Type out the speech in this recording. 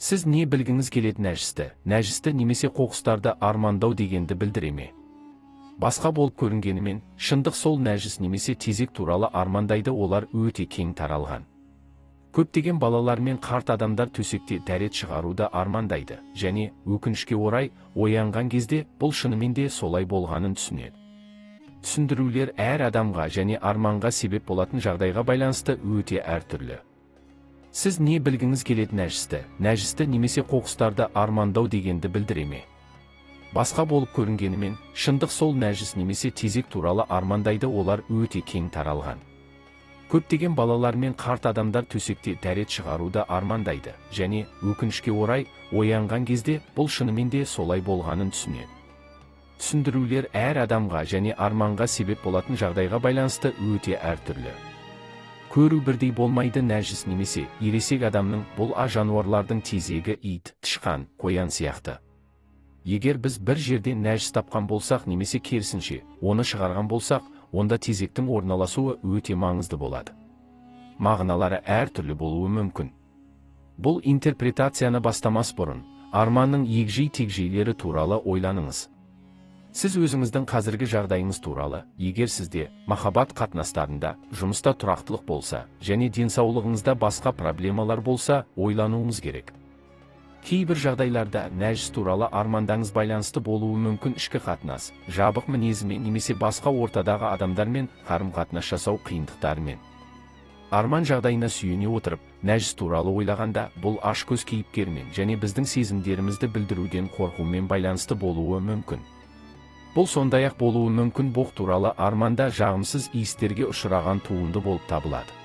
сіз не білгіңіз келеді нәжісті. Нәжісті немесе қоқыстарды армандау дегенді білдіре ме? Басқа болып көрінгенімен шындық сол нәжіс немесе тезек туралы армандайды олар өте кең таралған. Көптеген балалар мен қарт адамдар төсекте дәрет шығаруды армандайды және өкінішке орай оянған кезде бұл шынымен де солай болғанын түсінеді. Түсіндірулер әр адамға және арманға себеп болатын жағдайға байланысты өте әртүрлі. Сіз не білгіңіз келеді нәжісті. Нәжісті немесе қоқыстарды армандау дегенді білдіре ме? Басқа болып көрінгенімен шындық сол нәжіс немесе тезек туралы армандайды олар өте кең таралған. Көптеген балалар мен қарт адамдар төсекте дәрет шығаруды армандайды және өкінішке орай оянған кезде бұл шынымен де солай болғанын түсінеді. Түсіндірулер әр адамға және арманға себеп болатын жағдайға байланысты өте әртүрлі. Көру бірдей болмайды нәжіс немесе ересек адамның бұл а жануарлардың тезегі ит тышқан қоян сияқты. Егер біз бір жерден нәжіс тапқан болсақ немесе керісінше оны шығарған болсақ онда тезектің орналасуы өте маңызды болады. Мағыналары әртүрлі болуы мүмкін. Бұл интерпретацияны бастамас бұрын арманның егжей тегжейлері туралы ойланыңыз. Сіз өзіңіздің қазіргі жағдайыңыз туралы егер сізде махаббат қатынастарында жұмыста тұрақтылық болса және денсаулығыңызда басқа проблемалар болса ойлануыңыз керек. Кейбір жағдайларда нәжіс туралы армандаңыз байланысты болуы мүмкін ішкі қатынас жабық мінезімен немесе басқа ортадағы адамдармен қарым қатынас жасау қиындықтарымен. Арман жағдайына сүйене отырып нәжіс туралы ойлағанда бұл ашкөз кейіпкермен және біздің сезімдерімізді білдіруден қорқумен байланысты болуы мүмкін. Бұл сондай болуы мүмкін боқ туралы арманда жағымсыз иістерге ұшыраған туынды болып табылады.